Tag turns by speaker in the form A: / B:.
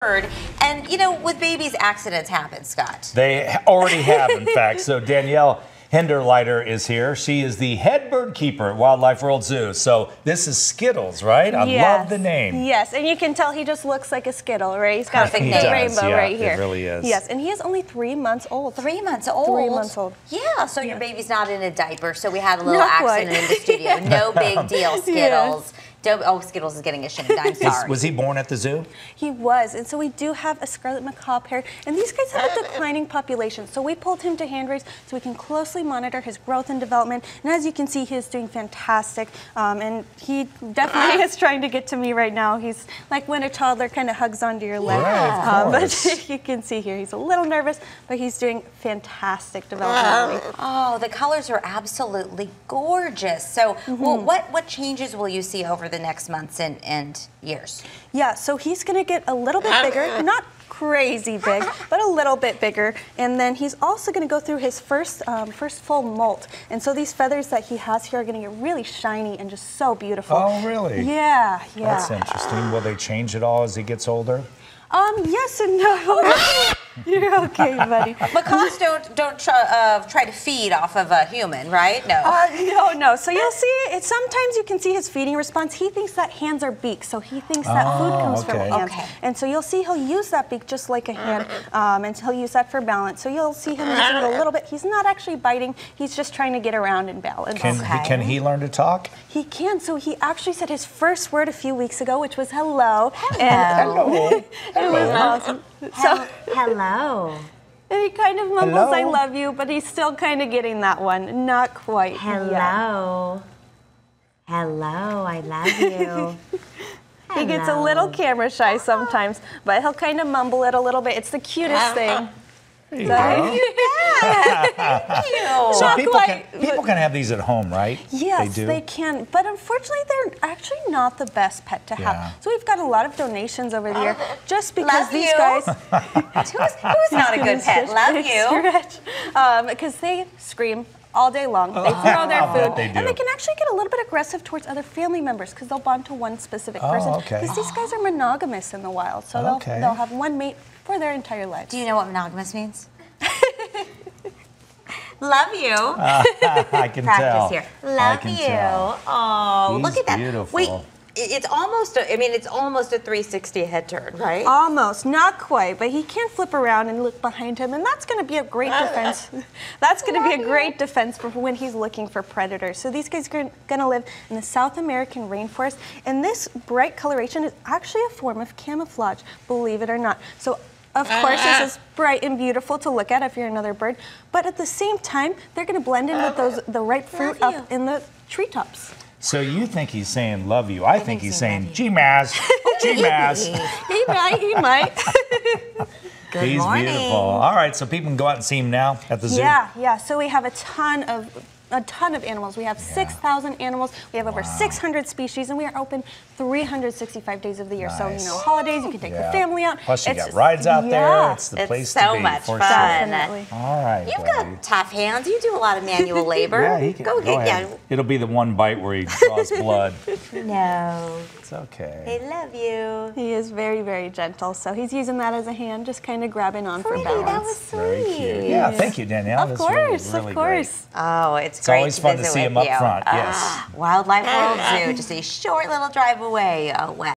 A: And, you know, with babies, accidents happen, Scott.
B: They already have, in fact. So Danielle Hinderliter is here. She is the head bird keeper at Wildlife World Zoo. So this is Skittles, right? I
C: yes.
B: love the name.
C: Yes, and you can tell he just looks like a Skittle, right? He's got
A: Perfect
C: a
A: name. He
C: rainbow
B: yeah,
C: right here.
B: it really is.
C: Yes, and he is only three months old.
A: Three months old.
C: Three months old.
A: Yeah, so your baby's not in a diaper, so we had a little
C: Not quite.
A: accident in the studio. No big deal, Skittles. Don't, oh, Skittles is getting a ashamed. I'm
B: Is-
A: sorry.
B: was he born at the zoo?
C: He was, and so we do have a scarlet macaw pair, and these guys have a declining population. So we pulled him to hand raise so we can closely monitor his growth and development. And as you can see, he is doing fantastic, um, and he definitely is trying to get to me right now. He's like when a toddler kind of hugs onto your leg.
B: Right, of
C: Um, but you can see here, he's a little nervous, but he's doing fantastic developmentally.
A: Oh, the colors are absolutely gorgeous. So,
C: Mm-hmm.
A: well, what what changes will you see over the next months and, and years?
C: Yeah, so he's gonna get a little bit bigger, not crazy big, but a little bit bigger. And then he's also gonna go through his first um, first full molt. And so these feathers that he has here are gonna get really shiny and just so beautiful.
B: Oh, really?
C: Yeah, yeah.
B: That's interesting. Will they change it all as he gets older?
C: Um, yes and no. You're okay, buddy.
A: Macaws don't don't try, uh, try to feed off of a human, right? No.
C: Uh, no, no. So you'll see it. Sometimes you can see his feeding response. He thinks that hands are beaks, so he thinks that food
B: Oh,
C: comes
B: okay.
C: from hands.
A: Okay.
C: And so you'll see he'll use that beak just like a hand, um, and he'll use that for balance. So you'll see him using it a little bit. He's not actually biting. He's just trying to get around and balance.
B: Can,
A: Okay.
B: he, can he learn to talk?
C: He can. So he actually said his first word a few weeks ago, which was hello.
A: Hello.
C: And it was awesome. So
D: Hello.
C: and he kind of mumbles, "I love you," but he's still kind of getting that one. Not quite. yet.
D: Hello. Hello, I love you.
C: He gets a little camera shy sometimes, but he'll kind of mumble it a little bit. It's the cutest uh, thing.
B: There you
C: Sorry.
B: go. So
C: Not
B: people
C: quite,
B: can, people can have these at home, right?
C: Yes,
B: they
C: they, can, but unfortunately, they're actually not the best pet to have.
B: Yeah.
C: So we've got a lot of donations over the year, oh, just because
A: Love
C: these
A: you.
C: guys.
A: Who's, who's not a good pet? Love you.
C: Um, because they scream all day long. They throw their food,
B: they
C: and they can actually get a little bit aggressive towards other family members because they'll bond to one specific
B: Oh,
C: person.
B: okay.
C: Because these guys are monogamous in the wild, so they'll,
B: Okay.
C: they'll have one mate for their entire life.
A: Do you know what monogamous means? Love you.
B: I can
A: Practice
B: tell.
A: here.
B: I
A: Love
B: can
A: you.
B: tell.
A: Oh, look at that.
B: beautiful.
A: Wait, i- it's almost. A, I mean, it's almost a 360 head turn, right?
C: Almost, not quite, but he can flip around and look behind him, and that's going to be a great uh, defense. That's going to be a great defense for when he's looking for predators. So these guys are going to live in the South American rainforest, and this bright coloration is actually a form of camouflage, believe it or not. So. Of uh-huh. course, this is bright and beautiful to look at if you're another bird, but at the same time, they're going to blend in with oh. those the ripe fruit up in the treetops.
B: So you think he's saying love you? I, think
A: think
B: he's
A: he's
B: saying
A: love
B: G-Maz, G-Maz.
C: He might, he might.
A: Good
B: He's
A: morning.
B: beautiful. All right, so people can go out and see him now at the zoo.
C: Yeah, yeah. So we have a ton of a ton of animals. We have 6,000 animals. We have over 600 species, and we are open 365 days of the year. So you know, holidays you can take
B: Yeah.
C: the family out.
B: Plus you
C: It's
B: got
C: just-
B: rides out there. It's the
A: It's
B: place
A: so
B: to be so
A: much
B: for
A: fun.
B: sure.
C: Definitely.
B: All right,
A: You've
B: buddy.
A: got tough hands. You do a lot of manual labor.
B: Yeah, he can,
A: go, get
B: ahead.
A: yeah.
B: It'll be the one bite where he draws blood.
A: No,
B: It's okay.
A: they love you.
C: He is very, very gentle. So he's using that as a hand, just kind of grabbing on for balance.
A: that was sweet.
B: Very cute. Yeah, thank you, Danielle.
C: of
B: That's
C: course,
B: really
C: of course.
A: Oh, it's,
B: It's
A: great
B: always
A: to
B: fun to see
A: with
B: 'em up
A: you.
B: front, yes.
A: Ah, Wildlife World Zoo, just a short little drive away. Oh, wow.